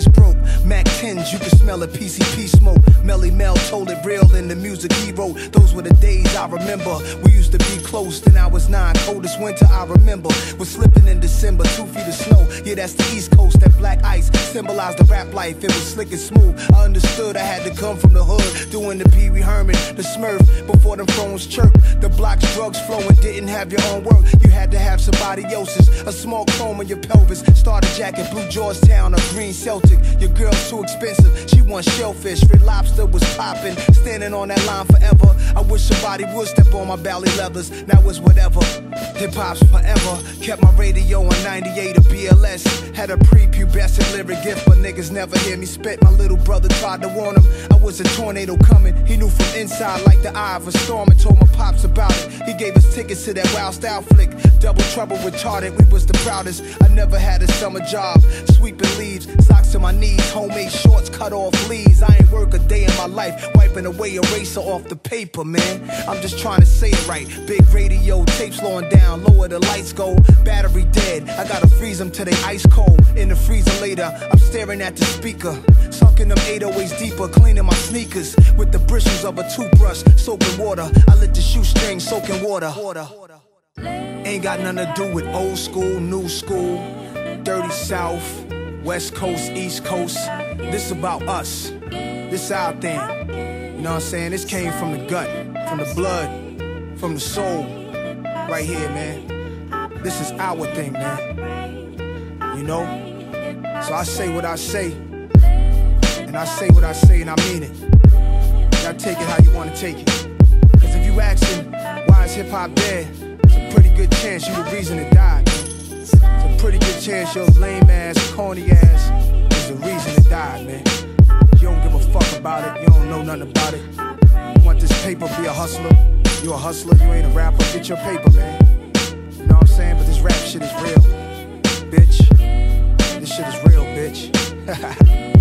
Broke. Mac 10s, you can smell a PCP smoke. Melle Mel told it real in the music he wrote. Those were the days I remember. We used to be close, then I was nine. Coldest winter I remember was slipping in December. Two feet of snow, yeah, that's the East Coast. That black ice symbolized the rap life. It was slick and smooth. I understood I had to come from the hood, doing the Pee Wee Herman, the Smurf, before them phones chirp. The blocks, drugs flowing, didn't have your own work. You had to have somebody else's. A small comb in your pelvis, starter jacket, blue Georgetown, a green Celtic. Your girl's too expensive. She wants shellfish, red lobster was popping, standing on that line forever. I wish somebody would step on my Bally leathers. Now it's whatever. Hip hop's forever. Kept my radio on 98 of BLS. Had a prepubescent lyric gift, but niggas never hear me spit. My little brother tried to warn him. I was a tornado coming. He knew from inside like the eye of a storm and told my pops about it. He gave us tickets to that wild style flick. Double trouble retarded, we was the proudest. I never had a summer job. Sweeping leaves, cut off leaves. I ain't work a day in my life, wiping away eraser off the paper, man. I'm just trying to say it right. Big radio, tape slowing down, lower the lights go. Battery dead, I gotta freeze them till they ice cold. In the freezer later, I'm staring at the speaker. Sucking them 808s deeper, cleaning my sneakers with the bristles of a toothbrush, soaking water. I let the shoestring soaking water. Ain't got nothing to do with old school, new school, dirty south, west coast, east coast. This about us. This our thing. You know what I'm saying? This came from the gut, from the blood, from the soul. Right here, man. This is our thing, man. You know? So I say what I say. And I say what I say and I mean it. Y'all take it how you wanna take it. Cause if you asking why is hip hop dead, it's a pretty good chance you the reason it died. Pretty good chance your lame ass, corny ass is the reason it died, man. You don't give a fuck about it, you don't know nothing about it. You want this paper, be a hustler. You a hustler, you ain't a rapper, get your paper, man. You know what I'm saying? But this rap shit is real, bitch. This shit is real, bitch.